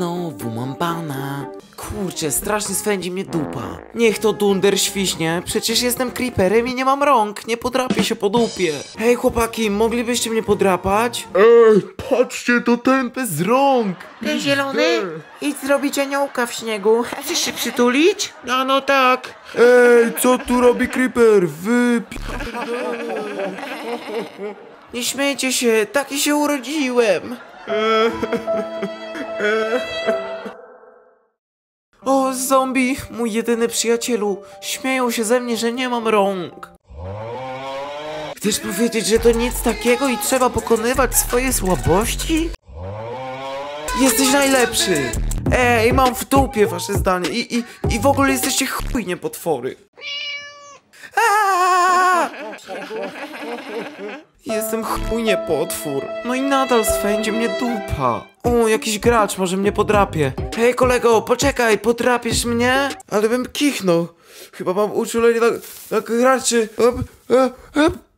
znowu mam pana. Kurczę, strasznie swędzi mnie dupa. Niech to dunder świśnie, przecież jestem creeperem i nie mam rąk, nie podrapię się po dupie. Hej chłopaki, moglibyście mnie podrapać? Ej, patrzcie, to ten Bez rąk. Ten zielony? Idź zrobić aniołka w śniegu. Chcesz się przytulić? No, no tak. Ej, co tu robi Creeper? Wy... Nie śmiejcie się, taki się urodziłem. O, zombie, mój jedyny przyjacielu, śmieją się ze mnie, że nie mam rąk. Chcesz powiedzieć, że to nic takiego i trzeba pokonywać swoje słabości? Jesteś najlepszy! Ej, mam w dupie wasze zdanie i, i, i w ogóle jesteście chujnie potwory. Jestem chujnie potwór. No i nadal swędzi mnie dupa. O, jakiś gracz może mnie podrapie. Hej kolego, poczekaj, podrapiesz mnie? Ale bym kichnął. Chyba mam uczulenie na, na graczy. Ep, ep, ep.